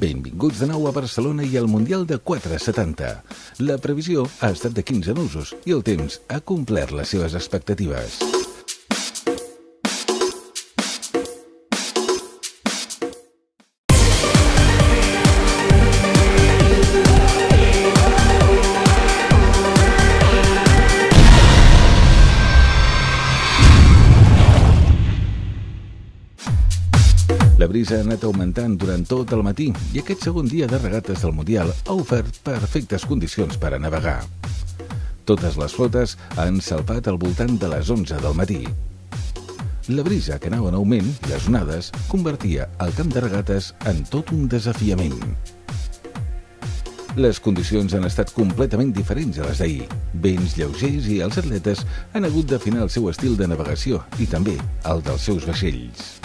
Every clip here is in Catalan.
Benvinguts de nou a Barcelona i al Mundial de 470. La previsió ha estat de 15 nusos i el temps ha complert les seves expectatives. La brisa ha anat augmentant durant tot el matí i aquest segon dia de regates del Mundial ha ofert perfectes condicions per a navegar. Totes les flotes han salpat al voltant de les 11 del matí. La brisa que anava en augment i les onades convertia el camp de regates en tot un desafiament. Les condicions han estat completament diferents a les d'ahir. Vents lleugers i els atletes han hagut d'afinar el seu estil de navegació i també el dels seus vaixells.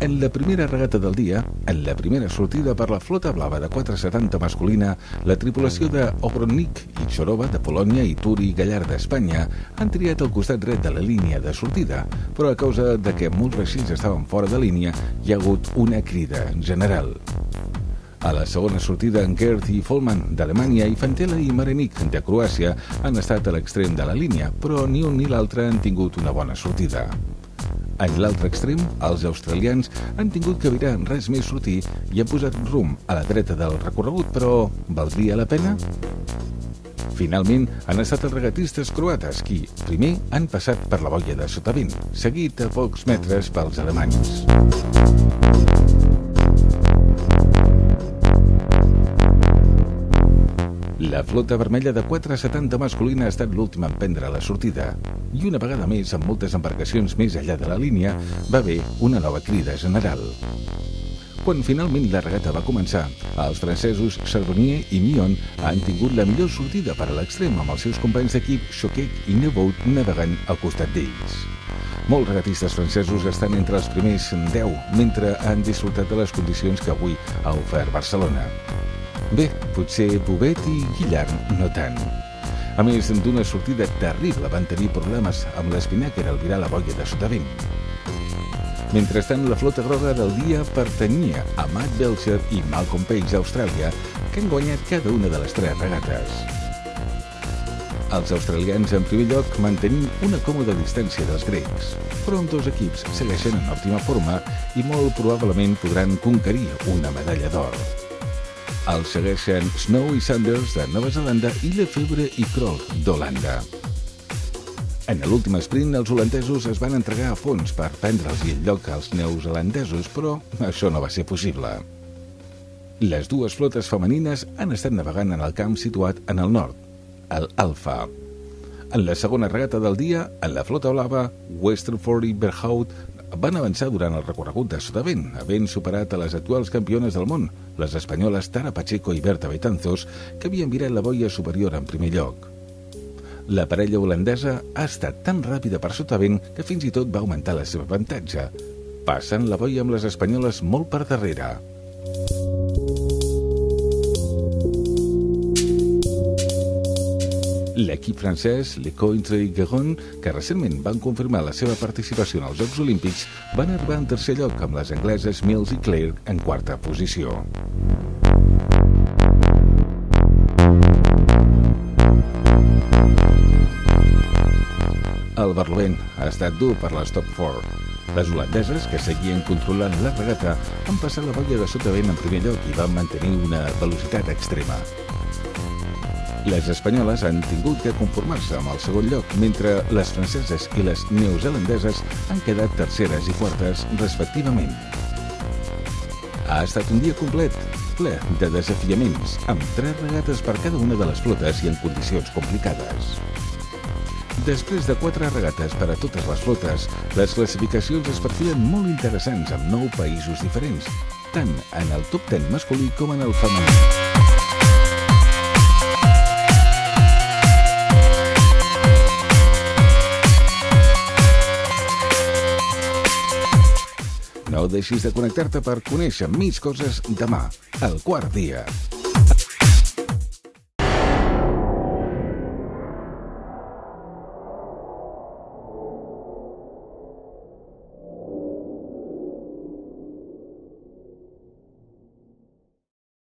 En la primera regata del dia, en la primera sortida per la flota blava de 470 masculina, la tripulació de Obronnik i Chorova de Polònia i Turi Gallar d'Espanya han triat el costat dret de la línia de sortida, però a causa de que molts vaixells estaven fora de línia, hi ha hagut una crida general. A la segona sortida, en Gert i Folman d'Alemanya i Fantela i Marenik de Croàcia han estat a l'extrem de la línia, però ni un ni l'altre han tingut una bona sortida. En l'altre extrem, els australians han tingut que virar res més sortir i han posat rumb a la dreta del recorregut, però valdria la pena? Finalment, han estat els regatistes croates qui, primer, han passat per la boia de sotavent, seguit a pocs metres pels alemanys. La flota vermella de 470 masculina ha estat l'última en prendre la sortida. I una vegada més, amb moltes embarcacions més enllà de la línia, va haver una nova crida general. Quan finalment la regata va començar, els francesos Charbonnier i Mion han tingut la millor sortida per a l'extrem amb els seus companys d'equip Choquet i Nebaut navegant al costat d'ells. Molts regatistes francesos estan entre els primers 10, mentre han disfrutat de les condicions que avui ha ofert Barcelona. Bé, potser Bobet i Guillard no tant. A més d'una sortida terrible, van tenir problemes amb l'espinàquer al virar la boia de sotavent. Mentrestant, la flota groga del dia pertanyia a Matt Belcher i Malcolm Page d'Austràlia, que han guanyat cada una de les tres regates. Els australians, en primer lloc, mantenint una còmoda distància dels grecs, però amb dos equips segueixen en òptima forma i molt probablement podran conquerir una medalla d'or. Els segueixen Snow i Sanders de Nova Zelanda i Lefebvre i Kroll d'Holanda. En l'últim sprint, els holandesos es van entregar a fons per prendre'ls el lloc als neozelandesos, però això no va ser possible. Les dues flotes femenines han estat navegant en el camp situat en el nord, el Alfa. En la segona regata del dia, en la flota blava, Westerford i Berhout van avançar durant el recorregut de sotavent, havent superat a les actuals campiones del món, les espanyoles Tara Pacheco i Berta Betanzos, que havien virat la boia superior en primer lloc. La parella holandesa ha estat tan ràpida per sotavent que fins i tot va augmentar la seva avantatge, passant la boia amb les espanyoles molt per darrere. L'equip francès, Le Cointre i Guéron, que recentment van confirmar la seva participació en els Jocs Olímpics, van arribar en tercer lloc amb les angleses Mills i Clare en quarta posició. El Barlovent ha estat dur per les top 4. Les holandeses, que seguien controlant la regata, han passat la boia de sotavent en primer lloc i van mantenir una velocitat extrema. Les espanyoles han tingut que conformar-se amb el segon lloc, mentre les franceses i les neozelandeses han quedat terceres i quartes, respectivament. Ha estat un dia complet, ple de desafiaments, amb tres regates per cada una de les flotes i en condicions complicades. Després de quatre regates per a totes les flotes, les classificacions es perfilen molt interessants amb nou països diferents, tant en el top 10 masculí com en el femení. No deixis de connectar-te per conèixer més coses demà, al quart dia.